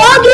todo